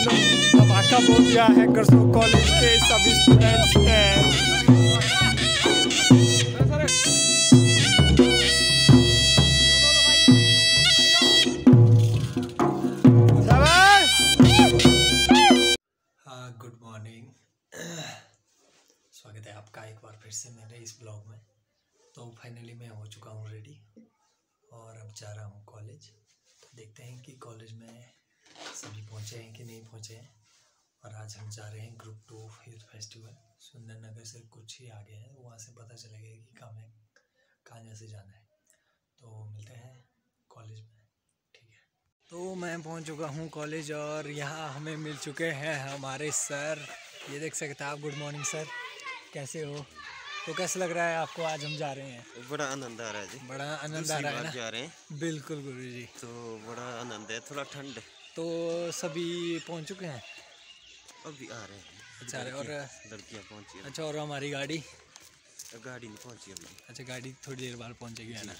पटाखा बोल दिया है करसोग कॉलेज के सभी स्टूडेंट्स ने स्वागत है आपका एक बार फिर से मेरे इस ब्लॉग में। तो फाइनली मैं हो चुका हूँ रेडी और अब जा रहा हूँ कॉलेज तो देखते हैं कि कॉलेज में सभी पहुँचे हैं कि नहीं पहुँचे हैं। और आज हम जा रहे हैं ग्रुप टू यूथ फेस्टिवल सुंदर नगर से कुछ ही आगे है। वहाँ से पता चलेगा कि कहाँ में कहाँ से जाना है। तो मिलते हैं कॉलेज में। ठीक है। तो मैं पहुँच चुका हूँ कॉलेज और यहाँ हमें मिल चुके हैं हमारे सर ये देख सकते हैं आप गुड मॉर्निंग सर कैसे हो? तो कैसा लग रहा है आपको आज हम जा रहे हैं? बड़ा आनंद आ रहा है जी। बड़ा आनंद आ रहा है जा रहे हैं। बिल्कुल गुरु जी तो बड़ा आनंद है थोड़ा ठंड। है। तो सभी पहुँच चुके हैं। अभी आ रहे हैं। अच्छा और लड़कियाँ पहुँची। अच्छा और हमारी गाड़ी? गाड़ी नहीं पहुँची अभी। अच्छा गाड़ी थोड़ी देर बाद पहुँचेगी है ना?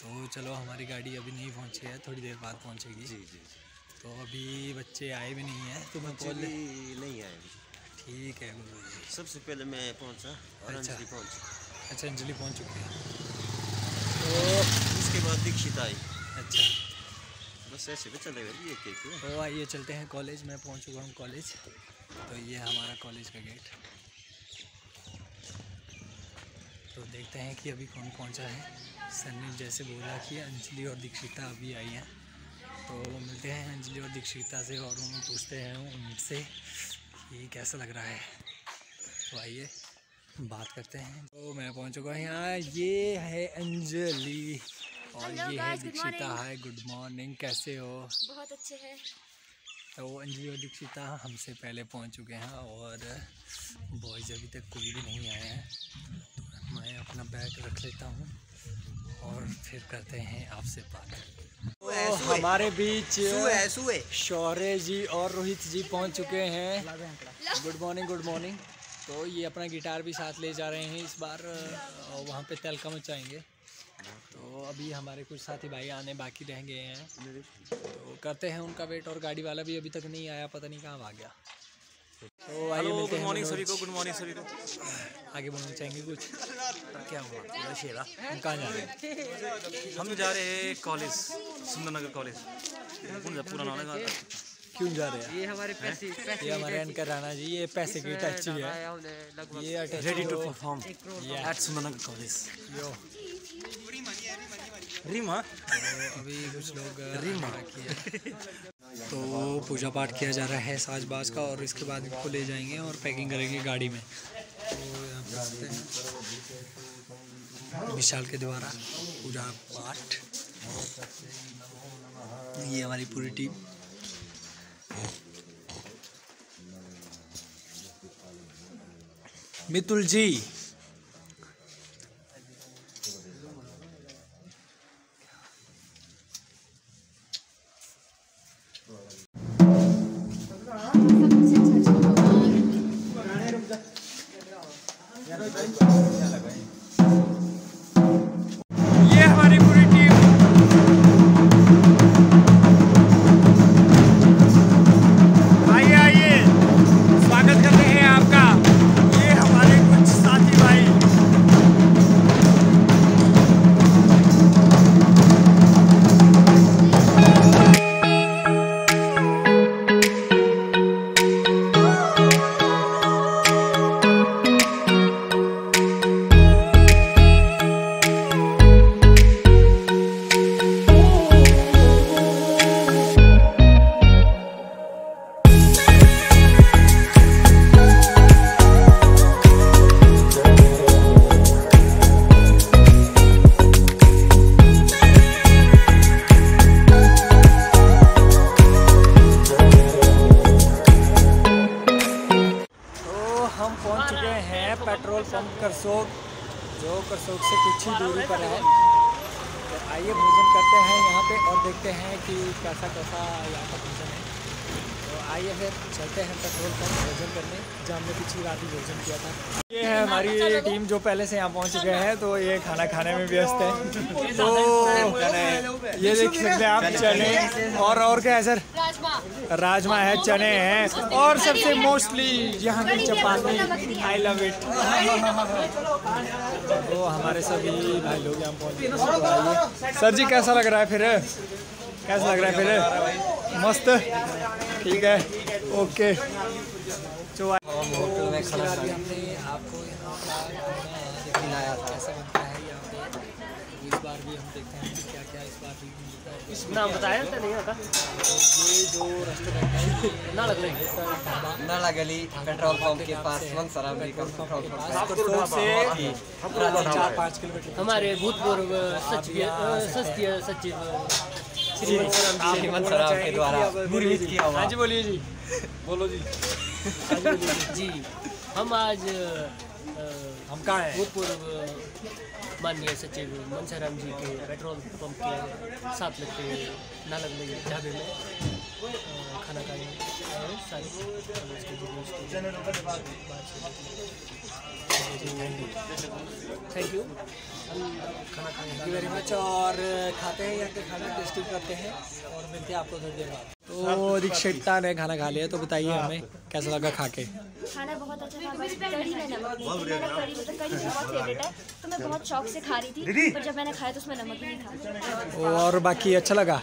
तो चलो हमारी गाड़ी अभी नहीं पहुँची है थोड़ी देर बाद पहुँचेगी। जी जी तो अभी बच्चे आए भी नहीं हैं तो मैं बच्चे बोल नहीं आए ठीक है सबसे पहले मैं पहुँचा और अच्छा। अंजलि पहुँची। अच्छा अंजलि पहुँच चुकी है। तो उसके बाद दीक्षित आई। ऐसे भी चले गए एक एक। तो आइए चलते हैं कॉलेज, मैं पहुँच चुका हूँ कॉलेज। तो ये हमारा कॉलेज का गेट। तो देखते हैं कि अभी कौन पहुँचा है। सर ने जैसे बोला कि अंजलि और दीक्षिता अभी आई हैं। तो मिलते हैं अंजलि और दीक्षिता से और उन्हें पूछते हैं उनसे कि कैसा लग रहा है। तो आइए बात करते हैं। तो मैं पहुँच चुका हूँ। यहाँ ये है अंजलि। और Hello ये है guys, Dikshita. Hi good morning कैसे हो? बहुत अच्छे हैं। तो अंजलि और दीक्षिता हमसे पहले पहुँच चुके हैं और बॉयज़ अभी तक कोई भी नहीं आए हैं। तो मैं अपना बैग रख लेता हूँ और फिर करते हैं आपसे बात। तो हमारे बीच शौर्य जी और रोहित जी पहुँच चुके हैं। गुड मॉर्निंग गुड मॉर्निंग तो ये अपना गिटार भी साथ ले जा रहे हैं इस बार वहाँ पे तलका मचाएँगे। तो अभी हमारे कुछ साथी भाई आने बाकी रह गए हैं। तो करते हैं उनका वेट और गाड़ी वाला भी अभी तक नहीं आया पता नहीं कहाँ भाग गया। तो आइए मिलते हैं मॉर्निंग सभी को गुड मॉर्निंग सभी को। आगे बोलना चाहेंगे कुछ? क्या हुआ? शेरा हम कहाँ जा रहे हैं? हम जा रहे हैं कॉलेज सुंदरनगर कॉलेज पूरा नाम है क्यों जा रहे हैं? ये हमारे पैसे पैसे ये हमारे अनकर राणा जी ये पैसे की टैक्सी है। ये ready to perform. At Sundernagar college yo Reema? तो अभी कुछ लोग रीमा? तो पूजा पाठ किया जा रहा है साज बाज का और इसके बाद इनको ले जाएँगे और पैकिंग करेंगे गाड़ी में। तो यहाँ पे देखते हैं। विशाल के द्वारा पूजा पाठ। ये हमारी पूरी टीम। मितुल जी करसोग जो करसोग से कुछ ही दूरी पर है। तो आइए भोजन करते हैं यहाँ पे और देखते हैं कि कैसा कैसा यहाँ का भोजन है। तो आइए फिर चलते हैं पेट्रोल पंप भोजन करने। जहाँ हमने पिछली रात ही भोजन किया था। ये है हमारी टीम जो पहले से यहाँ पहुँच गए हैं तो ये खाना खाने में व्यस्त है। तो ये देख सकते हैं आप, चले। और क्या है, सर? राजमा है, चने हैं, और सबसे मोस्टली यहाँ की चपाती आई लव इट तो हमारे सभी भाई लोग यहाँ पहुँच। तो। सर जी, कैसा लग रहा है फिर? कैसा लग रहा है फिर? मस्त। ठीक है। ओके। तो खाना हमने आपको यहाँ दिखाया था कैसा बनता है यहाँ पे तो इस बार भी हम देखते हैं कि क्या क्या इस बार भी मिलता है। इस नाम बताया तो नहीं होता। ये जो रेस्टोरेंट है ये ना लग रही ढाबा नाला गली पेट्रोल पंप के पास मनसराम जी का पेट्रोल पंप से चार पाँच किलोमीटर हमारे भूतपूर्व सचिव सचिव श्रीमंत सराम के द्वारा निर्मित किया हुआ। हाँ जी बोलिए जी। बोलो जी। जी हम आज हम कहाँ हैं? भूतपूर्व माननीय सचिव मनसाराम जी के पेट्रोल पंप के साथ लगते हुए नालक में ढाबे में खाना खाने हैं सारे थैंक यू हम खाना यू वेरी मच और खाते हैं यहाँ के खाना टेस्टी करते हैं और मिलते हैं आपको थोड़ी देर बाद। तो दीक्षिता ने खाना खा लिया तो बताइए हमें। कैसा लगा खा के खाना बहुत अच्छा था बस कढ़ी में नमक नहीं थी। मैंने मतलब कढ़ी बहुत फेवरेट है तो मैं बहुत शौक से खा रही थी पर जब मैंने खाया तो उसमें नमक नहीं था। और बाकी अच्छा लगा?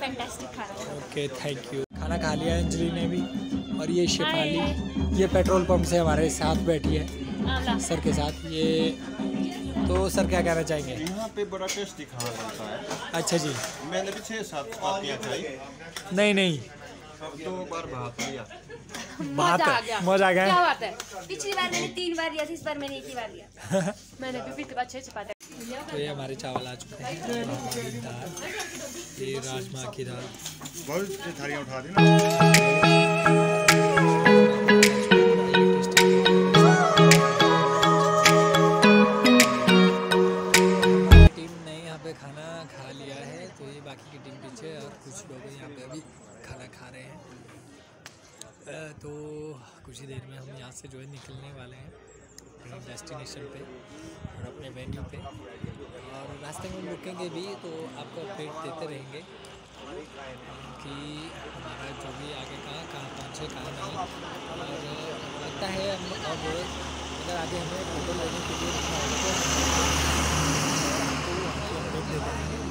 फैंटास्टिक खाना ओके थैंक यू खाना खा लिया अंजलि ने भी और ये शेफाली। ये पेट्रोल पंप से हमारे साथ बैठी है सर के साथ। ये तो सर क्या कहना चाहेंगे? यहाँ पे बड़ा टेस्टी खाना बनता है। अच्छा जी। मैंने भी छः सात खाई। नहीं नहीं। दो बार भात लिया आ गया। मज़ा आ गया। क्या बात है? पिछली बार मैंने तीन बार लिया था इस बार मैंने एक ही बार लिया। मैंने भी फिर अच्छे अच्छे पाते तो ये हमारे चावल आ चुके हैं। दाल ये राजमा की दाल। बहुत थालियाँ उठा दी कुछ ही देर में हम यहाँ से जो है निकलने वाले हैं अपने डेस्टिनेशन पे और अपने वेन्यू पे। और रास्ते में रुकेंगे भी तो आपको अपडेट देते रहेंगे कि हमारा जो भी आगे कहाँ कहाँ पहुँचे कहाँ नहीं। और लगता है हम अब अगर आगे हमें फ़ोटो लेने के लिए तो अपडेट देते रहेंगे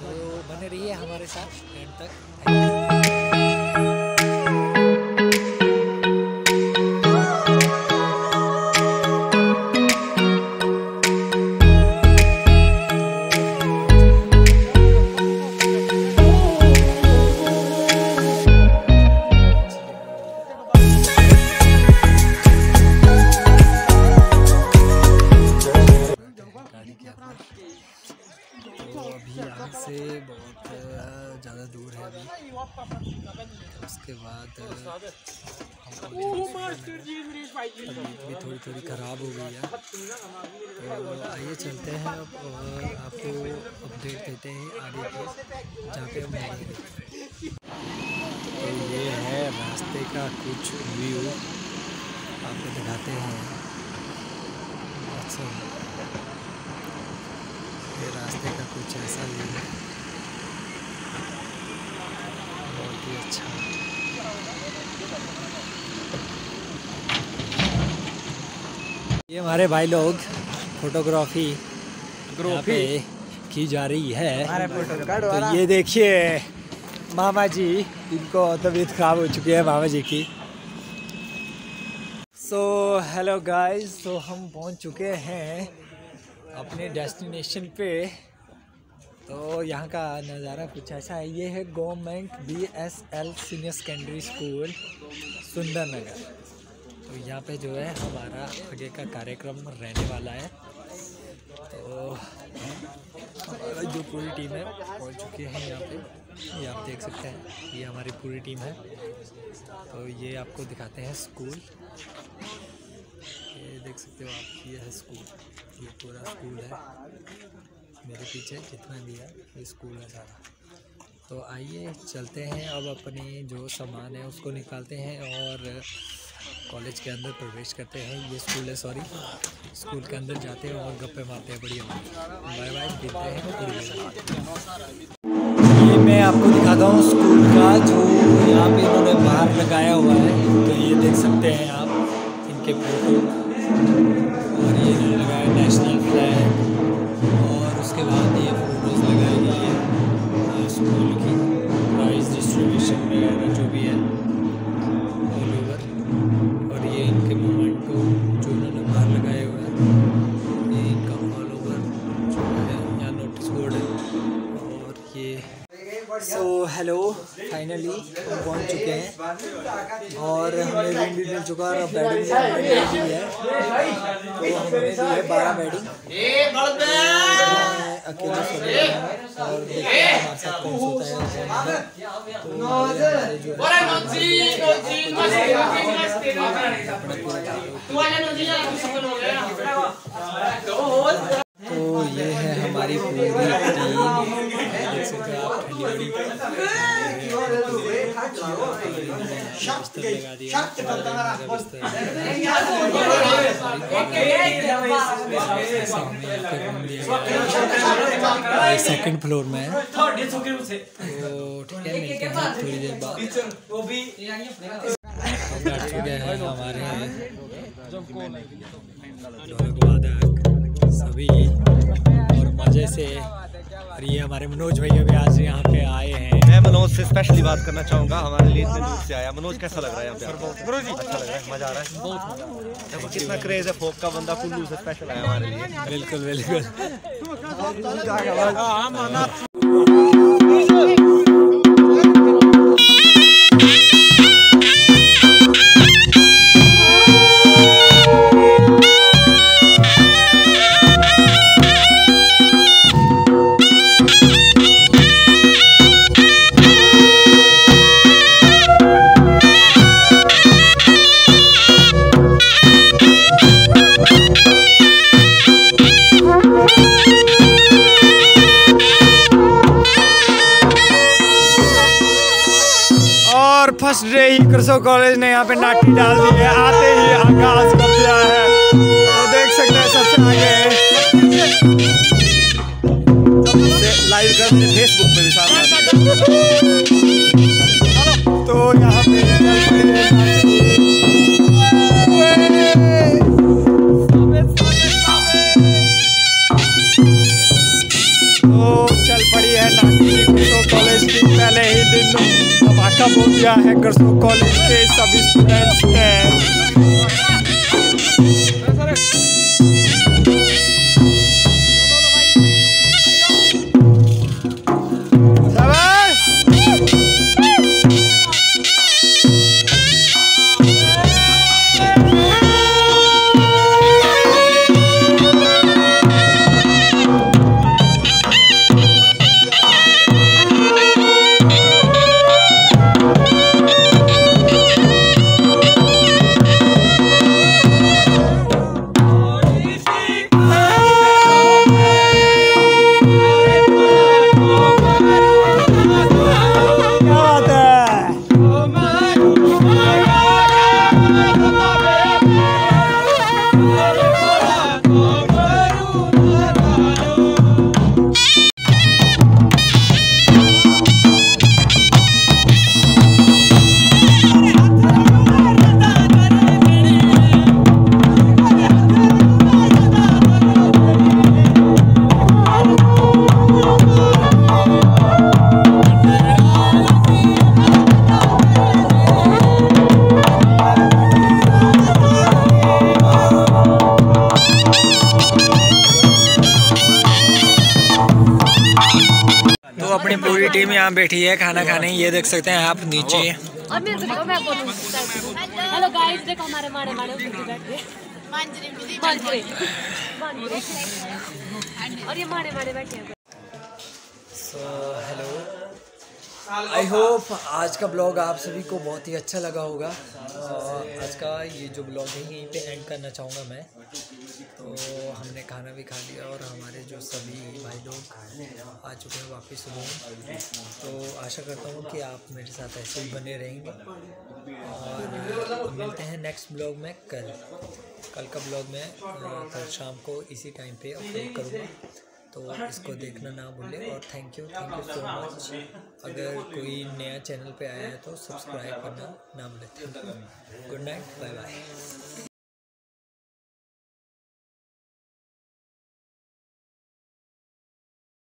तो बने रहिए हमारे साथ एंड तक। तबीयत भी थोड़ी थोड़ी ख़राब हो गई है। तो आइए चलते हैं अब और आपको अपडेट देते हैं आगे के, जहाँ पे हम तो ये है रास्ते का कुछ व्यू आपको दिखाते हैं। अच्छा। ये रास्ते का कुछ ऐसा व्यू है। बहुत ही अच्छा। ये हमारे भाई लोग फोटोग्राफी पे की जा रही है। तो ये देखिए मामा जी इनको तबीयत खराब हो चुकी है मामा जी की। सो हेलो गाइस तो हम पहुँच चुके हैं अपने डेस्टिनेशन पे। तो यहाँ का नज़ारा कुछ ऐसा है ये है government B S L senior secondary school Sunder Nagar. तो यहाँ पे जो है हमारा आगे का कार्यक्रम रहने वाला है। तो हमारा जो पूरी टीम है, पहुँच चुकी है यहाँ पे। ये आप देख सकते हैं, ये हमारी पूरी टीम है। तो ये आपको दिखाते हैं स्कूल। ये देख सकते हो आप, ये है स्कूल। ये पूरा स्कूल है। मेरे पीछे जितना भी है, ये स्कूल है सारा। तो आइए चलते हैं, अब अपनी जो सामान है उसको निकालते हैं और कॉलेज के अंदर प्रवेश करते हैं। ये स्कूल है सॉरी स्कूल के अंदर जाते हैं और गप्पे मारते हैं, बढ़िया। बाय बाय मिलते हैं। ये मैं आपको दिखाता हूँ स्कूल का जो यहाँ पे इन्होंने बाहर लगाया हुआ है। तो ये देख सकते हैं आप, इनके फ़ोटो। और ये लगाया नेशनल फ्लैग और उसके बाद ये फ़ोटोज़ लगाई गई है स्कूल की प्राइज डिस्ट्रीब्यूशन वगैरह जो भी है। हम पहुँच चुके हैं और हमें रूम भी मिल चुका है और बेडिंग भी है तो हमने दी है बारह अकेला हूँ और देखते हैं हमारे साथ कौन सोता है तो तो ये है हमारी पूरी टीम देख सकते हैं आप ठंडी सेकंड फ्लोर में है। तो ठीक है मिलते हैं थोड़ी देर बाद बैठ चुके हैं हमारे सभी और मज़े से और ये हमारे मनोज भैया भी आज यहाँ पे आए हैं। मैं मनोज से स्पेशली बात करना चाहूँगा हमारे लिए इतने दूर से आया। मनोज कैसा लग रहा है यहाँ पे? मनोज जी अच्छा लग रहा है मज़ा आ रहा है। बहुत मज़ा देखो कितना क्रेज है फोक का बंदा कुल्लू से स्पेशल आया हमारे लिए। बिल्कुल बिल्कुल। और फ़र्स्ट डे ही कृषो कॉलेज ने यहाँ पे नाटी डाल दी है। आते ही आकाश कर दिया है। तो देख सकते हैं सबसे आगे लाइव कर फेसबुक पे भी साथ धमाका बोल दिया है कॉलेज के सभी स्टूडेंट्स ने। पूरी टीम यहाँ बैठी है खाना खाने ये देख सकते हैं आप नीचे। हेलो गाइस देखो हमारे माने माने बैठ और ये माने माने बैठे हैं। सो हेलो आई होप आज का ब्लॉग आप सभी को बहुत ही अच्छा लगा होगा। आज का ये जो ब्लॉग है यहीं पे एंड करना चाहूँगा मैं। तो हमने खाना भी खा लिया और हमारे जो सभी भाई लोग आ चुके हैं वापस रूम। तो आशा करता हूँ कि आप मेरे साथ ऐसे ही बने रहेंगे। और मिलते हैं नेक्स्ट ब्लॉग में। कल कल का ब्लॉग मैं कल शाम को इसी टाइम पे अपलोड करूँगा। तो इसको देखना ना भूलें और thank you thank you so much अगर कोई नया चैनल पे आया है तो सब्सक्राइब करना ना भूलें। Thank you good night bye bye